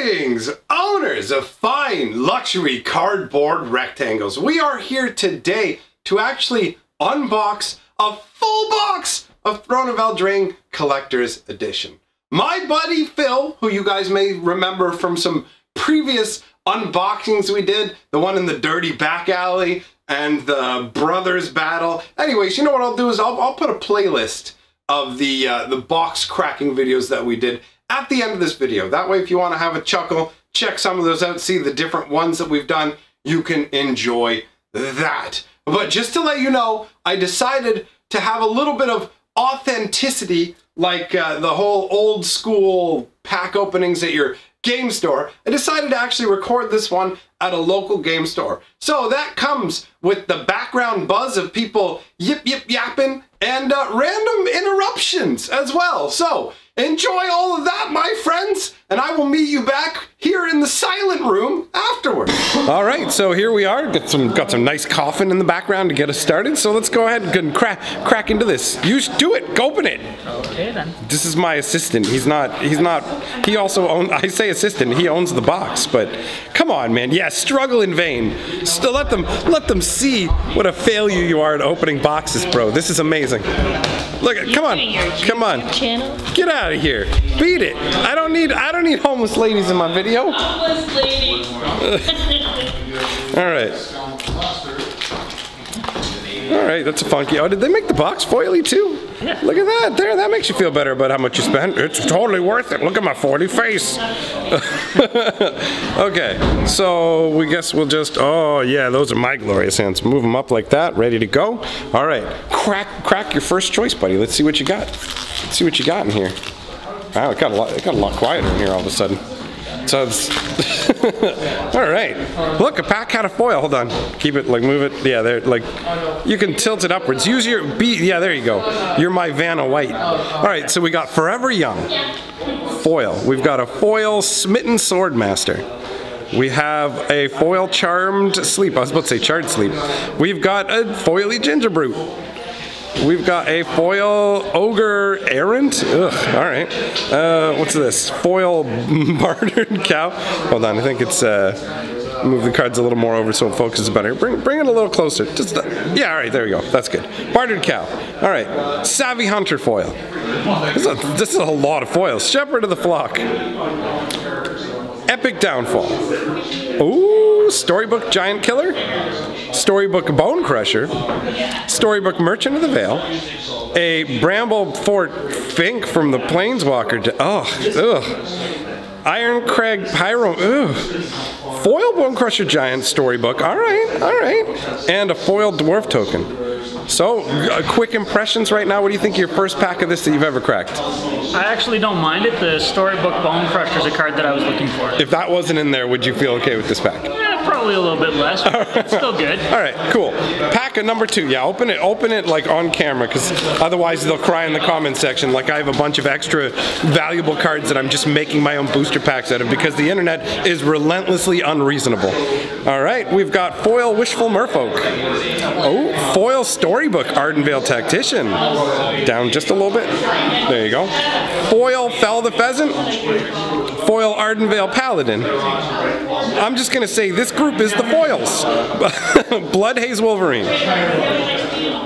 Greetings, owners of fine luxury cardboard rectangles. We are here today to actually unbox a full box of Throne of Eldraine Collector's Edition. My buddy Phil, who you guys may remember from some previous unboxings we did, the one in the dirty back alley and the brothers battle. Anyways, you know what I'll do is I'll, I'll put a playlist of the uh, the box cracking videos that we did at the end of this video. That way, if you want to have a chuckle, check some of those out, see the different ones that we've done, you can enjoy that. But just to let you know, I decided to have a little bit of authenticity, like uh, the whole old school pack openings at your game store. I decided to actually record this one at a local game store. So that comes with the background buzz of people yip yip yapping and uh, random interruptions as well. So enjoy all of that, my friends, and I will meet you back here in the silent room afterwards. All right, so here we are. Got some got some nice coffin in the background to get us started. So let's go ahead and crack crack into this. You do it. Go open it. Okay then. This is my assistant. He's not. He's not. He also owns. I say assistant. He owns the box. But come on, man. Yeah, struggle in vain. Still let them let them see what a failure you are at opening boxes, bro. This is amazing. Look, come on, come on. Channel. Get out of here. Beat it. I don't need. I don't need homeless ladies in my video. Homeless lady. All right. All right, that's a funky. Oh, did they make the box foily too? Yeah. Look at that. There, that makes you feel better about how much you spent. It's totally worth it. Look at my 40 face. okay, so we guess we'll just. Oh yeah, those are my glorious hands. Move them up like that, ready to go. All right, crack, crack your first choice, buddy. Let's see what you got. Let's see what you got in here. Wow, it got a lot. It got a lot quieter in here all of a sudden. So all right. Look, a pack had a foil. Hold on. Keep it like move it. Yeah, there. Like you can tilt it upwards. Use your B. Yeah, there you go. You're my Vanna White. All right. So we got Forever Young foil. We've got a foil Smitten Swordmaster. We have a foil Charmed Sleep. I was about to say Charred Sleep. We've got a foily Ginger Brute. We've got a foil ogre errant. Ugh, all right. Uh, what's this? Foil bartered cow. Hold on, I think it's. Uh, move the cards a little more over so it focuses better. Bring, bring it a little closer. Just yeah, all right, there we go. That's good. Bartered cow. All right. Savvy hunter foil. This is a, this is a lot of foils. Shepherd of the flock. Epic downfall. Ooh, storybook giant killer. Storybook Bone Crusher, Storybook Merchant of the Veil, a Bramblefort Fink from the Planeswalker. De- oh, ugh. Irencrag Pyro. Ugh. Foil Bone Crusher Giant Storybook. All right, all right. And a foil Dwarf token. So, uh, quick impressions right now. What do you think of your first pack of this that you've ever cracked? I actually don't mind it. The Storybook Bone Crusher is a card that I was looking for. If that wasn't in there, would you feel okay with this pack? Eh, probably a little bit less, but it's still good. All right, cool. Pack number two. Yeah, open it. Open it like on camera, because otherwise they'll cry in the comment section. Like I have a bunch of extra valuable cards that I'm just making my own booster packs out of because the internet is relentlessly unreasonable. All right, we've got foil Wishful Merfolk. Oh, foil storybook Ardenvale Tactician. Down just a little bit. There you go. Foil Fell the Pheasant. Foil Ardenvale Paladin. I'm just gonna say this group is the foils. Blood Haze Wolverine.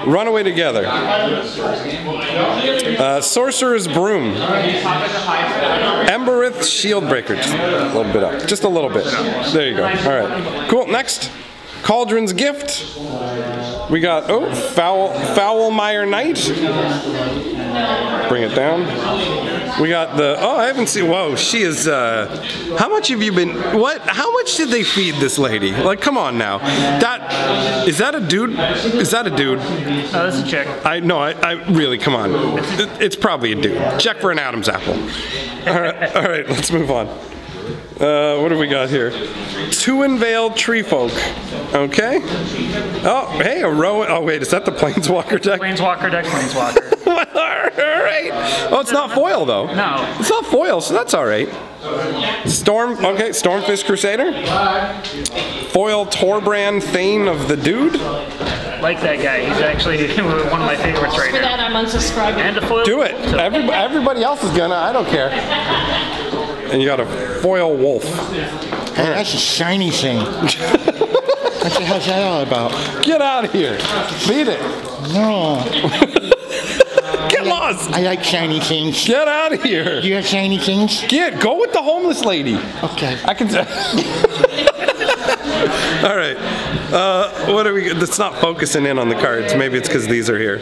Runaway Together. Uh, Sorcerer's Broom. Embereth Shieldbreaker. Just a little bit up. Just a little bit. There you go. All right. Cool. Next. Cauldron's Gift. We got, oh, Foul, Foulmire Knight. Bring it down. We got the, oh, I haven't seen, whoa, she is, uh, how much have you been, what, how much did they feed this lady? Like, come on now. That, is that a dude? Is that a dude? Oh, that's a check. I, no, I, I really, come on. It's probably a dude. Check for an Adam's apple. All right, all right, let's move on. Uh, what do we got here? Two Vale Tree Folk. Okay. Oh, hey, a row. Oh, wait, is that the Planeswalker deck? Planeswalker deck, Planeswalker. all right. Oh, it's not foil though. No. It's not foil, so that's all right. Storm. Okay, Stormfist Crusader. Foil Torbran Thane of the Dude. like that guy. He's actually one of my favorites right For that, I'm unsubscribing. And a foil. Do it. So- Every, everybody else is gonna. I don't care. And you got a foil wolf. Hey, that's a shiny thing. what the hell's that all about? Get out of here. Beat it. No, Get lost. I like shiny things. Get out of here. Do you have shiny things? Get, go with the homeless lady. Okay. I can tell. All right. Uh, what are we? That's not focusing in on the cards. Maybe it's because these are here.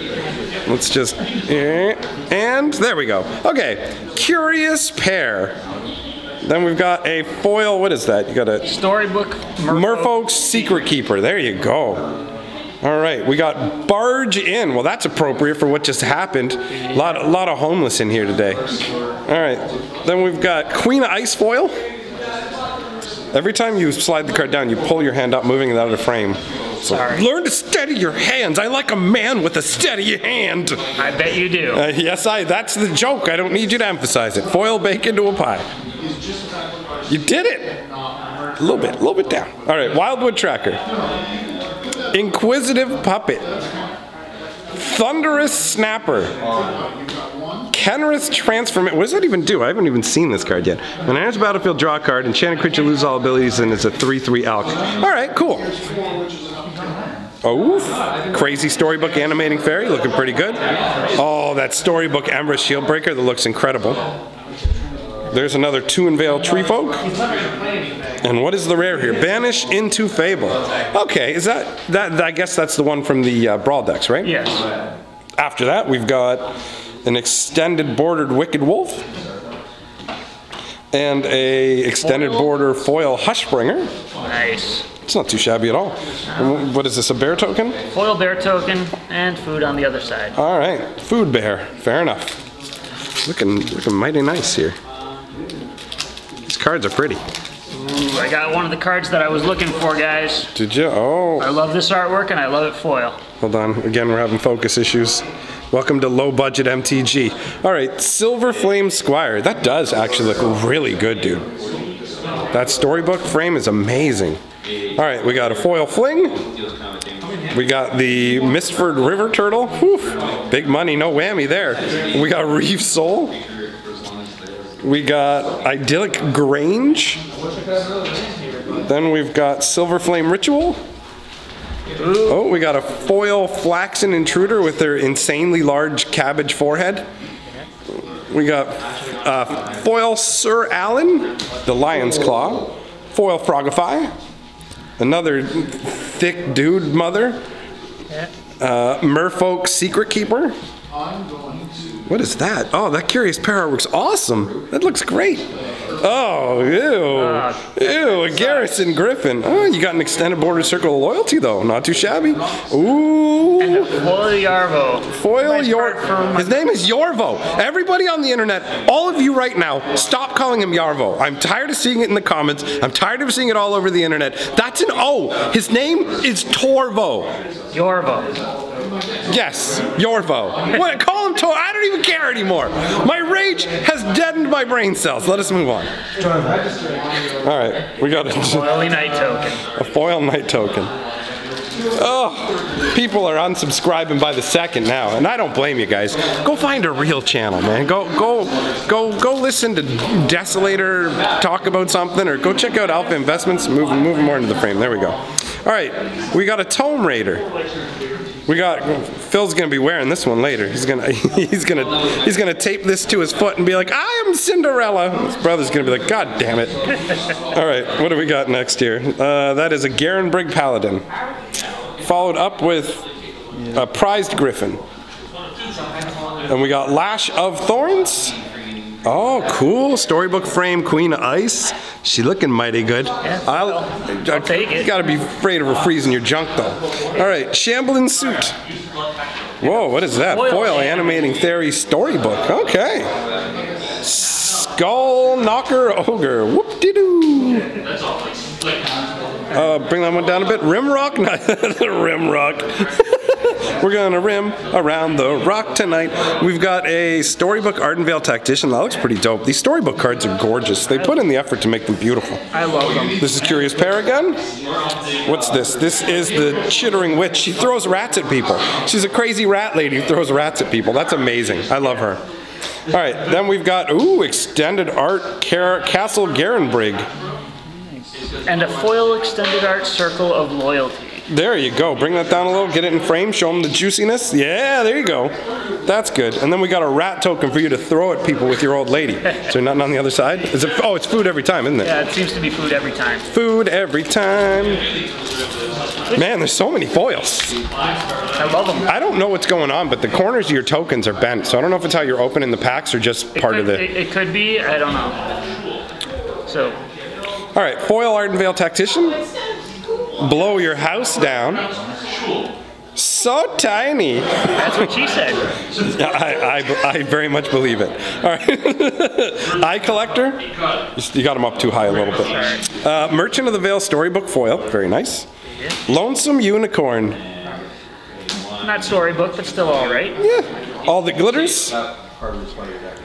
Let's just. And there we go. Okay. Curious pair. Then we've got a foil. What is that? You got a Storybook Merfolk's Secret Keeper. There you go. All right, we got Barge In. Well, that's appropriate for what just happened. A lot, a lot of homeless in here today. All right, then we've got Queen of Ice Foil. Every time you slide the card down, you pull your hand up, moving it out of the frame. So Sorry. learn to steady your hands. I like a man with a steady hand. I bet you do. Uh, yes, I. That's the joke. I don't need you to emphasize it. Foil bake into a pie. You did it. A little bit, a little bit down. All right, Wildwood Tracker. Inquisitive Puppet. Thunderous Snapper. Kenrith Transformation. What does that even do? I haven't even seen this card yet. When enters the battlefield, draw a card. Enchanted creature loses all abilities and it's a 3-3 elk. All right, cool. Oh, crazy storybook Animating Faerie, looking pretty good. Oh, that storybook Ember Shieldbreaker that looks incredible. There's another Tuinvale Tree Folk. And what is the rare here? Banish into Fable. Okay, is that that? I guess that's the one from the uh, Brawl decks, right? Yes. After that, we've got an extended bordered Wicked Wolf and a extended border foil Hushbringer. Nice. It's not too shabby at all. What is this? A bear token? Foil bear token and food on the other side. All right, food bear. Fair enough. Looking, looking mighty nice here. These cards are pretty. Ooh, I got one of the cards that I was looking for, guys. Did you? Oh, I love this artwork and I love it foil. hold on. Again, we're having focus issues. Welcome to low budget MTG. All right, Silver Flame Squire. That does actually look really good, dude. That storybook frame is amazing. All right, we got a foil fling. We got the Mistford River Turtle. Whew, big money, no whammy there. We got Reave Soul. We got Idyllic Grange. Then we've got Silver Flame Ritual. Oh, we got a foil Flaxen Intruder with their insanely large cabbage forehead. We got uh, foil Syr Alin, the Lion's Claw. Foil Frogify. Another thick dude mother. Uh, Merfolk Secret Keeper. What is that? Oh, that Curious Pair looks awesome. That looks great. Oh, ew. Ah. Ew, a Garrison Griffin. Oh, you got an extended border circle of loyalty, though. Not too shabby. Ooh. Foil Yarvo. Foil Yor. His name is Yorvo. Everybody on the internet, all of you right now, stop calling him Yarvo. I'm tired of seeing it in the comments. I'm tired of seeing it all over the internet. That's an O. His name is Torvo. Yorvo. Yes, Yorvo. What? Call I don't even care anymore. My rage has deadened my brain cells. Let us move on. All right, we got a, Foily Knight token. a foil knight token. Oh, people are unsubscribing by the second now, and I don't blame you guys. Go find a real channel, man. Go, go, go, go listen to Desolator talk about something, or go check out Alpha Investments. Move, move more into the frame. There we go. All right, we got a Tome Raider. We got Phil's gonna be wearing this one later. He's gonna he's gonna he's gonna tape this to his foot and be like, I am Cinderella. His brother's gonna be like, God damn it. All right, what do we got next here? Uh, that is a Garenbrig Paladin, followed up with a prized Griffin, and we got Lash of Thorns. Oh, cool! Storybook frame, Queen of Ice. She looking mighty good. I'll, I'll take it. You gotta be afraid of her freezing your junk though. All right, Shambling Suit. Whoa, what is that? Foil Foil Animating Faerie storybook. Okay. Skull Knocker Ogre. Whoop de doo. Uh, bring that one down a bit. Rimrock? No, the Rimrock. We're gonna rim around the rock tonight. We've got a storybook Ardenvale Tactician. That looks pretty dope. These storybook cards are gorgeous. They put in the effort to make them beautiful. I love them. This is Curious Paragon. What's this? This is the Chittering Witch. She throws rats at people. She's a crazy rat lady who throws rats at people. That's amazing. I love her. All right, then we've got ooh extended art Car- Castle Garenbrig. And a foil extended art circle of loyalty. There you go. Bring that down a little. Get it in frame. Show them the juiciness. Yeah, there you go. That's good. And then we got a rat token for you to throw at people with your old lady. Is there nothing on the other side? Is it? Oh, it's food every time, isn't it? Yeah, it seems to be food every time. Food every time. Man, there's so many foils. I love them. I don't know what's going on, but the corners of your tokens are bent. So I don't know if it's how you're opening the packs or just part could, of the. It, it could be. I don't know. So All right, foil Ardenvale Tactician. Blow your house down. So tiny. that's what she said. I, I, I very much believe it. All right. Eye Collector. You got him up too high a little bit. Uh, Merchant of the Veil Storybook Foil. Very nice. Lonesome Unicorn. Not storybook, but still all right. Yeah. All the glitters.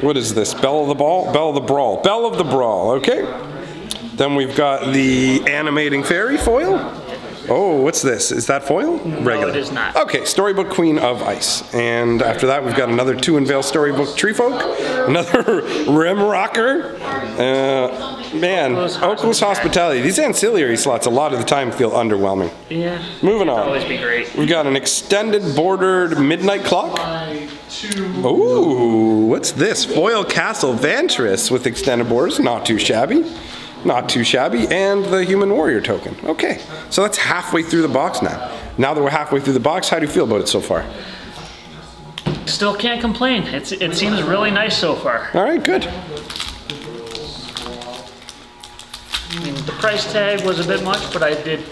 What is this? Belle of the Ball? Belle of the Brawl. Belle of the Brawl. Okay. Then we've got the Animating Faerie Foil. Oh, what's this? Is that foil? Regular. it is not. Okay, Storybook Queen of Ice. And after that, we've got another Tuinvale Storybook Tree Folk, another Rim Rocker. Uh, man, Oculus Oculus Hospitality. These ancillary slots a lot of the time feel underwhelming. Yeah. Moving on. Always be great. We've got an extended bordered midnight clock. Ooh, what's this? Foil Castle Vantress with extended borders. Not too shabby. Not too shabby. And the Human Warrior token. Okay, so that's halfway through the box now. Now that we're halfway through the box, how do you feel about it so far? Still can't complain. It's it seems really nice so far. All right, good. I mean, the price tag was a bit much, but I did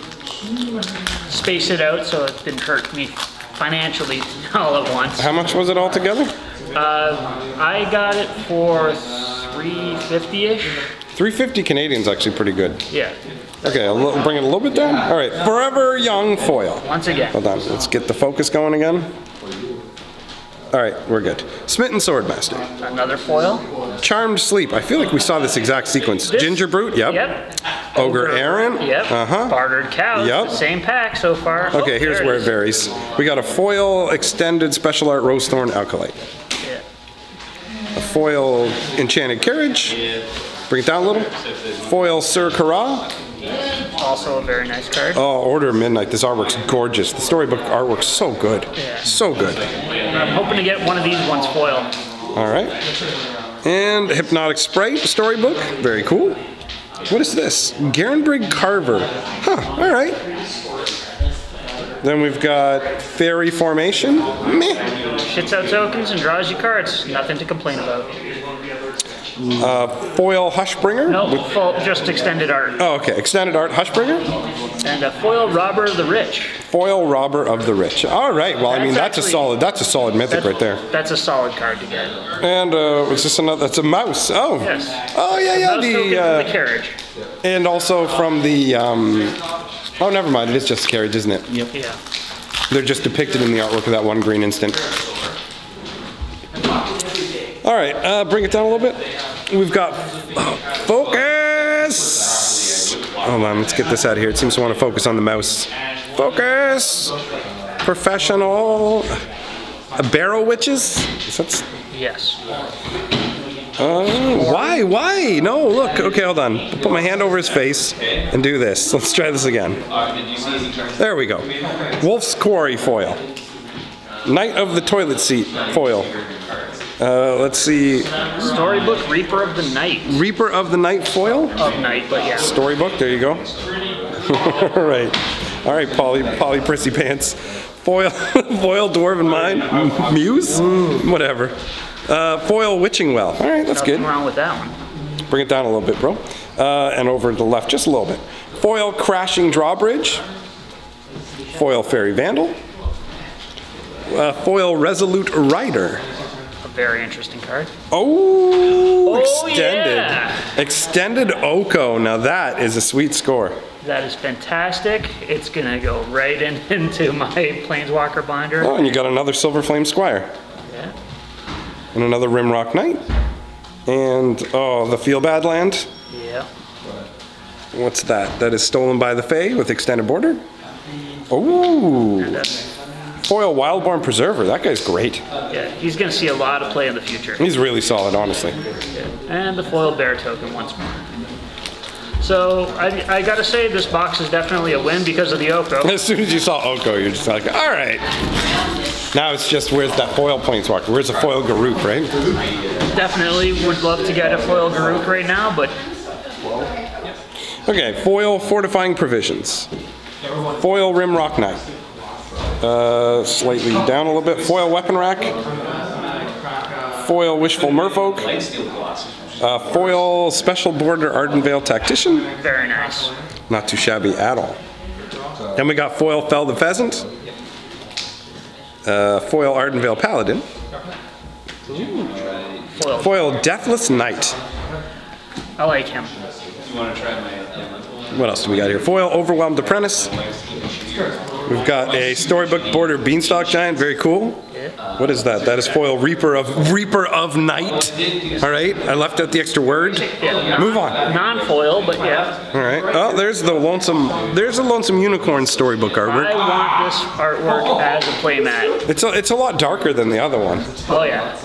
space it out so it didn't hurt me financially all at once. How much was it all together? Uh, I got it for 350-ish. 350 Canadian's actually pretty good. Yeah. Okay, little, bring it a little bit down. All right, Forever Young Foil. Once again. Hold on, let's get the focus going again. All right, we're good. Smitten Swordmaster. Another foil. Charmed Sleep. I feel like we saw this exact sequence. This- Ginger Brute, yep. Yep. Ogre Errant. Yep. Uh-huh. Bartered cows. Yep. Same pack so far. Okay, Oh, here's where it varies. We got a foil extended special art Rosethorn Acolyte. Yeah. A foil enchanted carriage. Bring it down a little. Foil Syr Carah. Also a very nice card. Oh, Order of Midnight. This artwork's gorgeous. The storybook artwork's so good. Yeah. So good. I'm hoping to get one of these ones foil. All right. And Hypnotic Sprite storybook. Very cool. What is this? Garenbrig Carver. Huh, all right. Then we've got Faerie Formation. Meh. Shits out tokens and draws you cards. Nothing to complain about. Foil Hushbringer. No, full, just extended art. Oh, okay. Extended Art Hushbringer. And a foil robber of the rich. Foil Robber of the Rich. All right. Well, I mean, That's that's a solid. That's a solid mythic right there. That's a solid card to get. And uh, was this another? That's a mouse. Oh. Yes. Oh yeah, yeah. The uh, the carriage. and also from the. Um, oh, never mind. It is just a carriage, isn't it? Yep. Yeah. They're just depicted in the artwork of that one green instant. All right, uh, bring it down a little bit. We've got focus. Hold on, let's get this out of here. It seems to want to focus on the mouse. Focus. Professional. Uh, barrow witches. Is that Yes. Uh, why? Why? No, look. Okay, hold on. Put my hand over his face and do this. Let's try this again. There we go. Wolf's Quarry foil. Knight of the Toilet Seat foil. Uh, let's see. Storybook Reaper of the Night. Reaper of the Night foil. Of Night, but yeah. Storybook. There you go. All right. All right, Polly, Polly Prissy Pants. Foil, foil Dwarven Mine. Muse? Whatever. Uh, foil Witching Well. All right, that's good. Nothing wrong with that one. Bring it down a little bit, bro. Uh, and over to the left just a little bit. Foil Crashing Drawbridge. Foil Faerie Vandal. Uh, foil Resolute Rider. A very interesting card. Oh, Oh, extended. yeah. Extended Oko. Now that is a sweet score. That is fantastic. It's gonna go right in, into my Planeswalker binder. Oh, and you got another Silver Flame Squire. Yeah. And another Rimrock Knight. And, oh, the Feel Bad Land. Yeah. What's that? That is Stolen by the Fae with extended border. Oh. That's foil Wildborn Preserver. That guy's great. Yeah, he's going to see a lot of play in the future. He's really solid, honestly. And the foil bear token once more. So I, I got to say, this box is definitely a win because of the Oko. As soon as you saw Oko, you're just like, all right. Now it's just where's that foil planeswalker? Where's the foil Garruk, right? Definitely would love to get a foil Garruk right now, but Okay, foil fortifying provisions. Foil Rimrock Knight. Uh, slightly down a little bit. Foil weapon rack. Foil wishful merfolk. Uh, foil special border Ardenvale tactician. very nice. Not too shabby at all. Then we got foil Fell the Pheasant. Uh, foil Ardenvale Paladin. Foil. Foil Deathless Knight. I like him. What else do we got here? Foil Overwhelmed Apprentice. We've got a storybook border Beanstalk Giant. Very cool. What is that? That is foil Reaper of Reaper of Night. All right, I left out the extra word. Move on. Non-foil, but yeah. All right. Oh, there's the lonesome. There's a lonesome unicorn storybook artwork. I want this artwork as a playmat. It's a, it's a lot darker than the other one. Oh yeah.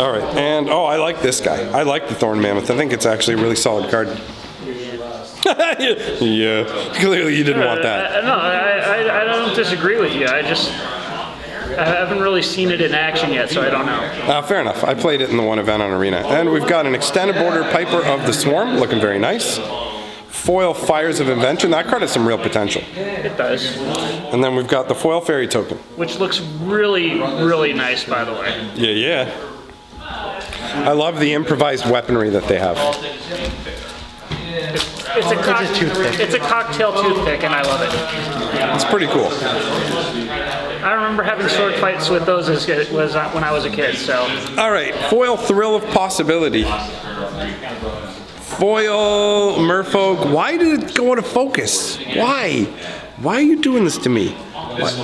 All right, and oh, I like this guy. I like the Thorn Mammoth. I think it's actually a really solid card. yeah, clearly you didn't want that. Uh, no, I, I, I don't disagree with you. I just I haven't really seen it in action yet, so I don't know. Uh, fair enough. I played it in the one event on Arena. And we've got an extended border Piper of the Swarm, looking very nice. Foil Fires of Invention. That card has some real potential. It does, And then we've got the Foil Fairy Token. which looks really, really nice, by the way. Yeah, yeah. I love the improvised weaponry that they have. It's a, cock- it's a cocktail toothpick, and I love it. It's pretty cool. I remember having sword fights with those as it was uh, when I was a kid. So All right, Foil Thrill of Possibility. Foil Merfolk. Why did it go out of focus? Why? Why are you doing this to me?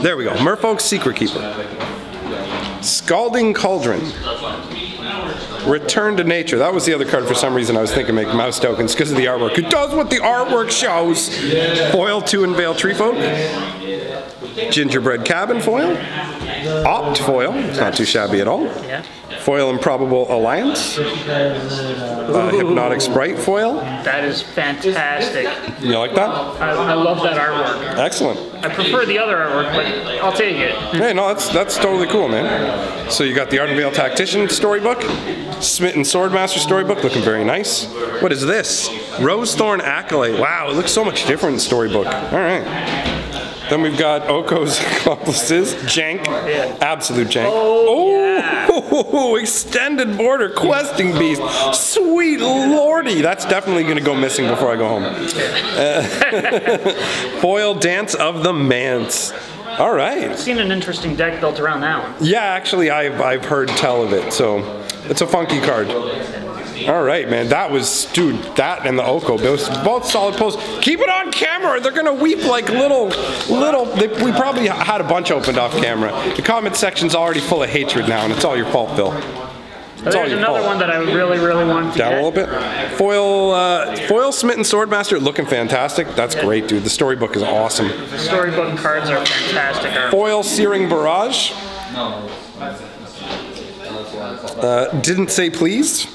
There we go. Merfolk Secret Keeper. Scalding Cauldron. Return to Nature. That was the other card for some reason I was thinking make mouse tokens because of the artwork. It does what the artwork shows. Foil Tuinvale Tree Folk. Gingerbread Cabin Foil. Opt Foil. It's not too shabby at all. yeah, Foil Improbable Alliance. Uh, Hypnotic Sprite Foil. that is fantastic. You like that? I, I love that artwork. Excellent. I prefer the other artwork, but I'll take it. Hey, no, that's that's totally cool, man. So you got the art Ardenvale Tactician storybook, Smitten Swordmaster storybook, looking very nice. What is this? Rosethorn Acolyte. Wow, it looks so much different in storybook. All right. Then we've got Oko's accomplices, Jank, absolute Jank. Oh, extended border questing beast, sweet lordy. That's definitely gonna go missing before I go home. Uh, foil Dance of the Manse. All right. I've seen an interesting deck built around that one. Yeah, actually, I've, I've heard tell of it, so it's a funky card. All right, man. That was, dude, that and the Oko, both, both solid pulls. Keep it on camera. They're gonna weep like little, little. They, we probably had a bunch opened off camera. The comment section's already full of hatred now, and it's all your fault, Phil. It's There's another fault. one that I really, really want to Down a little bit. Foil, uh, foil Smitten Swordmaster, looking fantastic. That's great, dude. The storybook is awesome. The storybook cards are fantastic. Art. Foil Searing Barrage. Uh, didn't say please.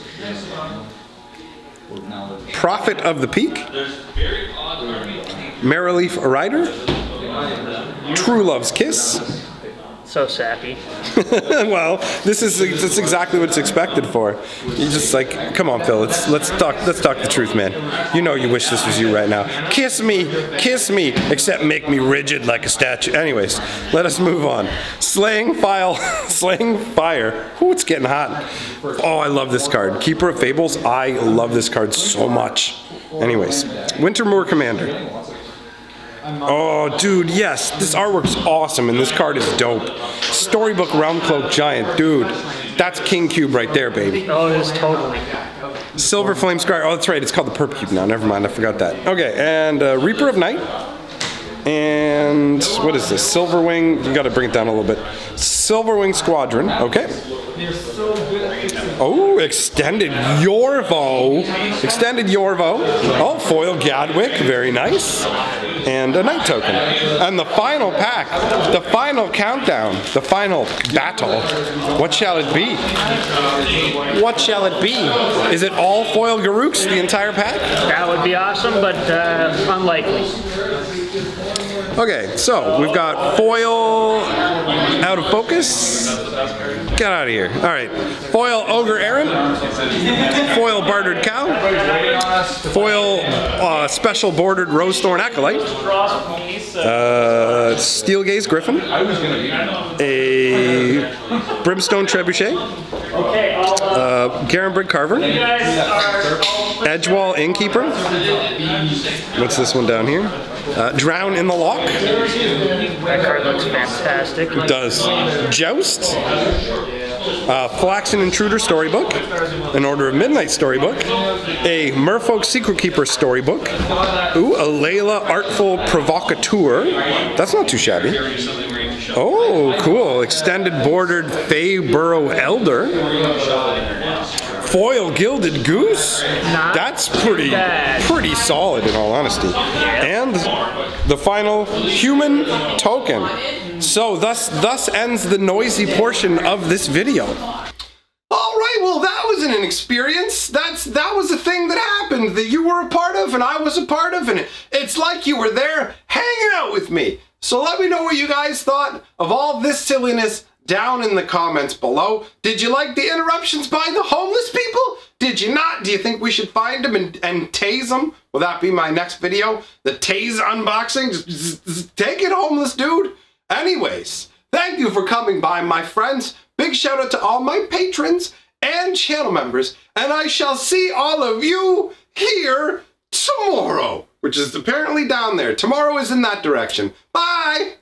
Prophet of the Peak. Maraleaf Rider. True Love's Kiss. So sappy. well, this is that's exactly what it's expected for. You just like, come on, Phil. Let's let's talk let's talk the truth, man. You know you wish this was you right now. Kiss me, kiss me, except make me rigid like a statue. Anyways, let us move on. Slaying file, slaying fire. Ooh, it's getting hot. Oh, I love this card. Keeper of Fables. I love this card so much. Anyways, Wintermoor Commander. Oh, dude, yes, this artwork's awesome, and this card is dope. Storybook Realm Cloak Giant, dude, that's King Cube right there, baby. Oh, it is totally. Silver Flame Scry. Oh, that's right, it's called the Purple Cube now. Never mind, I forgot that. Okay, and uh, Reaper of Night. And what is this? Silverwing. You got to bring it down a little bit. Silverwing Squadron. Okay. Oh, extended Yorvo. Extended Yorvo. Oh, foil Gadwick. Very nice. And a knight token. And the final pack, the final countdown, the final battle. What shall it be? What shall it be? Is it all foil Garruks, the entire pack? That would be awesome, but uh, unlikely. Okay, so we've got foil out of focus. Get out of here. All right, foil ogre Errant, foil bartered cow, foil uh, special bordered rose thorn acolyte, uh, steel gaze griffin, a brimstone trebuchet, uh, uh, Garenbrig carver, you guys are all Edgewall innkeeper. What's this one down here? Uh, Drown in the Loch. That card looks fantastic. It does Joust, uh, Flaxen Intruder storybook, an Order of Midnight storybook, a Merfolk Secret Keeper storybook, ooh, Alela Artful Provocateur. That's not too shabby. Oh, cool. Extended bordered Faeburrow Elder. Foil Gilded Goose. Not That's pretty bad. pretty solid in all honesty. And the final human token. So thus thus ends the noisy portion of this video. All right, well that was an experience. That's that was a thing that happened that you were a part of and I was a part of and it, it's like you were there hanging out with me. So let me know what you guys thought of all this silliness down in the comments below. Did you like the interruptions by the homeless people? Did you not? Do you think we should find them and, and tase them? Will that be my next video? The tase unboxing? Take it, homeless dude. Anyways, thank you for coming by, my friends. Big shout out to all my patrons and channel members, and I shall see all of you here tomorrow, which is apparently down there. Tomorrow is in that direction. Bye!